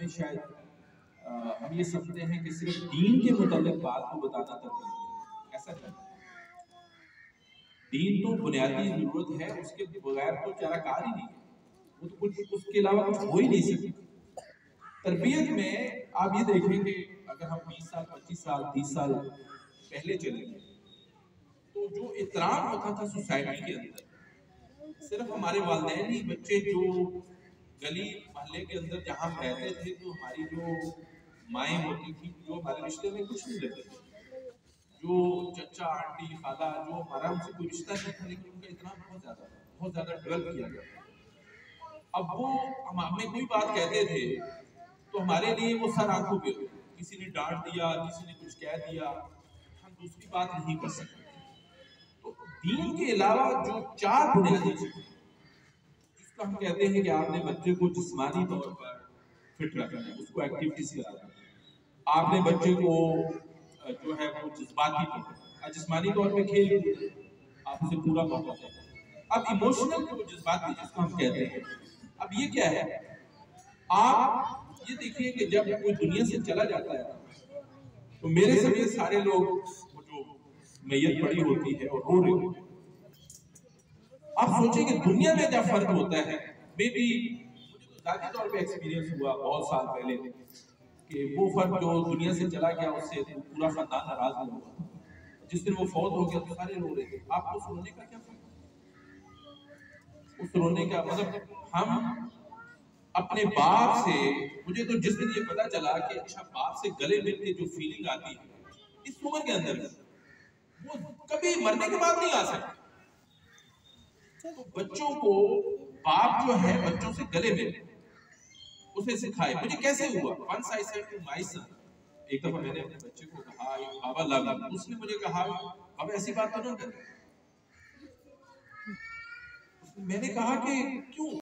हमें शायद हम ये समझते हैं कि सिर्फ़ दीन के मुताबिक बात को बताना तरबियत ऐसा नहीं दीन तो बुनियादी ज़रूरत है, उसके बगैर तो चारा कार ही नहीं है। वो तो कुछ, उसके अलावा कुछ हो ही नहीं सकता। तरबियत में आप ये देखें कि अगर हम 20 साल 25 साल 30 साल पहले चले गए तो जो इतराम होता था सोसाइटी के अंदर, सिर्फ़ हमारे वालदेन ही, बच्चे जो गली मोहल्ले के अंदर जहाँ रहते थे तो हमारी जो माएँ होती थी, जो हमारे रिश्ते में कुछ नहीं लगते थे। जो चचा, आंटी खाला जो हमारा उनसे कोई रिश्ता नहीं था, लेकिन उनका इतना बहुत ज़्यादा बहुत ज़्यादा डेवलप किया गया अब वो हम हमें कोई बात कहते थे तो हमारे लिए वो सर आँखों पे किसी ने डांट दिया, किसी ने कुछ कह दिया, हम दूसरी बात नहीं कर सकते। तो दीन के अलावा जो चार बुनियादी चीज़ें जिसका हम कहते हैं कि आपने बच्चे को जिस्मानी तौर पर फिट रखना है, उसको एक्टिविटीज़ कराना है। आपने बच्चे को जो है वो जज्बाती तौर जिस्मानी तौर पे खेल आप उसे पूरा मौका दें अब इमोशनल जो जज्बाती जिसको हम कहते हैं, अब ये क्या है? आप ये देखिए कि जब कोई दुनिया से चला जाता है तो मेरे सभी सारे लोग जो मैयत पड़ी होती है और रो रही होती है आप सोचिए कि दुनिया में क्या फ़र्क होता है। मे बी जाती तौर पे एक्सपीरियंस हुआ बहुत साल पहले कि वो फ़र्क जो दुनिया से चला गया, उससे पूरा खानदान नाराज़ हुआ। जिस दिन वो फौत हो गया तो सारे रो रहे थे। आपको सुनने का क्या फ़र्क? उस रोने का मतलब हम अपने बाप से, मुझे तो जिस दिन ये पता चला कि अच्छा बाप से गले मिल के जो फीलिंग आती है, इस उम्र के अंदर वो कभी मरने के बाद नहीं आ सकती। बच्चों को बाप जो है, बच्चों से गले मिले उसे सिखाए, मुझे कैसे हुआ? Once I said to my son एक दफ़ा मैंने अपने बच्चे को कहा बाबा लगा उसने मुझे कहा, अब ऐसी बात तो ना कर। मैंने कहा कि, क्यों?